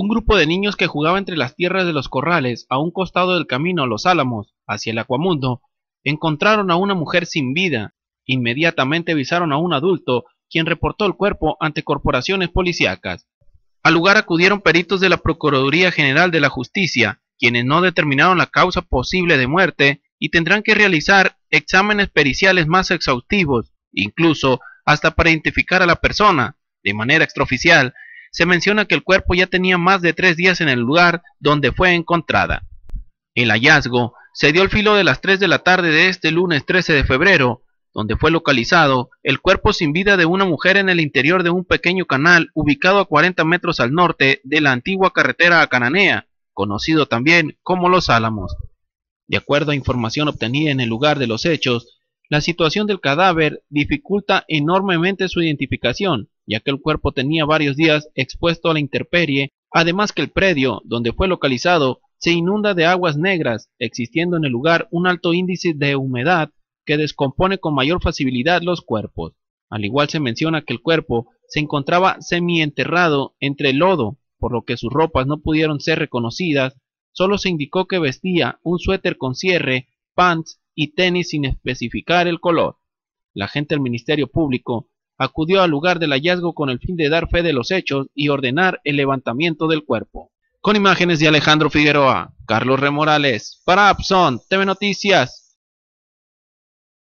Un grupo de niños que jugaba entre las tierras de los corrales a un costado del camino Los Álamos hacia el Acuamundo encontraron a una mujer sin vida. Inmediatamente avisaron a un adulto, quien reportó el cuerpo ante corporaciones policíacas. Al lugar acudieron peritos de la Procuraduría General de la Justicia, quienes no determinaron la causa posible de muerte y tendrán que realizar exámenes periciales más exhaustivos, incluso hasta para identificar a la persona. De manera extraoficial, se menciona que el cuerpo ya tenía más de tres días en el lugar donde fue encontrada. El hallazgo se dio al filo de las 3 de la tarde de este lunes 13 de febrero, donde fue localizado el cuerpo sin vida de una mujer en el interior de un pequeño canal ubicado a 40 metros al norte de la antigua carretera a Cananea, conocido también como Los Álamos. De acuerdo a información obtenida en el lugar de los hechos, la situación del cadáver dificulta enormemente su identificación, ya que el cuerpo tenía varios días expuesto a la intemperie, además que el predio donde fue localizado se inunda de aguas negras, existiendo en el lugar un alto índice de humedad que descompone con mayor facilidad los cuerpos. Al igual se menciona que el cuerpo se encontraba semienterrado entre el lodo, por lo que sus ropas no pudieron ser reconocidas, solo se indicó que vestía un suéter con cierre, pants y tenis sin especificar el color. La agente del Ministerio Público acudió al lugar del hallazgo con el fin de dar fe de los hechos y ordenar el levantamiento del cuerpo. Con imágenes de Alejandro Figueroa, Carlos Remorales, para Abson TV Noticias.